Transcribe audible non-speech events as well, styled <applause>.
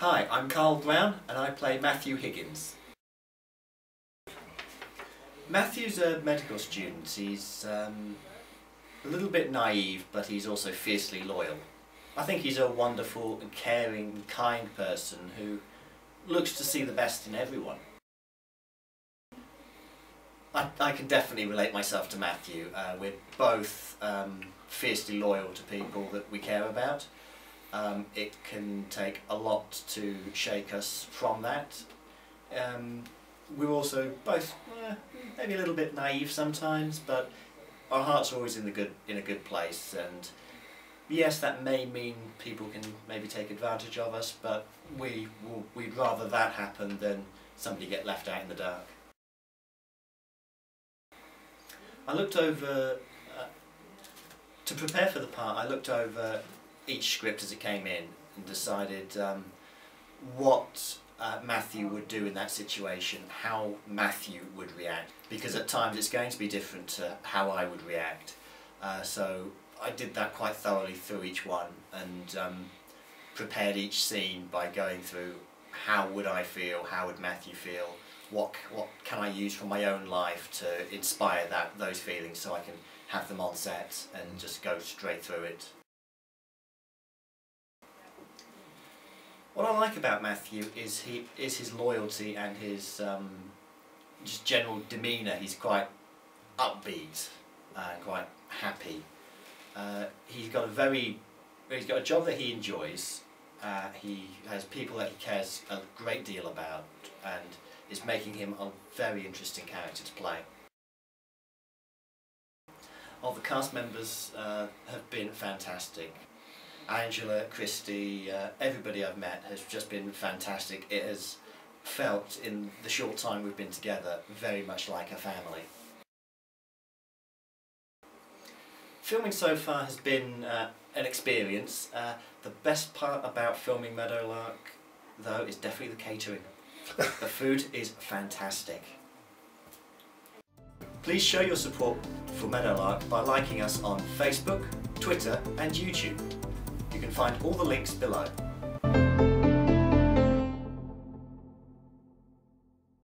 I'm Karl Brown and I play Matthew Higgins. Matthew's a medical student. He's um, a little bit naive, but he's also fiercely loyal. I think he's a wonderful caring kind person who looks to see the best in everyone. I, I can definitely relate myself to Matthew. Uh, we're both um, fiercely loyal to people that we care about. Um, it can take a lot to shake us from that. Um, we're also both uh, maybe a little bit naive sometimes, but our hearts are always in the good in a good place. And yes, that may mean people can maybe take advantage of us, but we will, we'd rather that happen than somebody get left out in the dark. I looked over uh, to prepare for the part. I looked over each script as it came in and decided um, what uh, Matthew would do in that situation, how Matthew would react, because at times it's going to be different to how I would react. Uh, so I did that quite thoroughly through each one and um, prepared each scene by going through how would I feel, how would Matthew feel, what what can I use from my own life to inspire that those feelings so I can have them on set and just go straight through it. What I like about Matthew is he is his loyalty and his um, just general demeanour. He's quite upbeat and quite happy. Uh, he's got a very he's got a job that he enjoys. Uh, he has people that he cares a great deal about and is making him a very interesting character to play. All the cast members uh, have been fantastic. Angela, Christy, uh, everybody I've met has just been fantastic. It has felt, in the short time we've been together, very much like a family. Filming so far has been uh, an experience. Uh, the best part about filming Meadowlark, though, is definitely the catering. the <laughs> food is fantastic. Please show your support for Meadowlark by liking us on Facebook, Twitter and YouTube. You can find all the links below.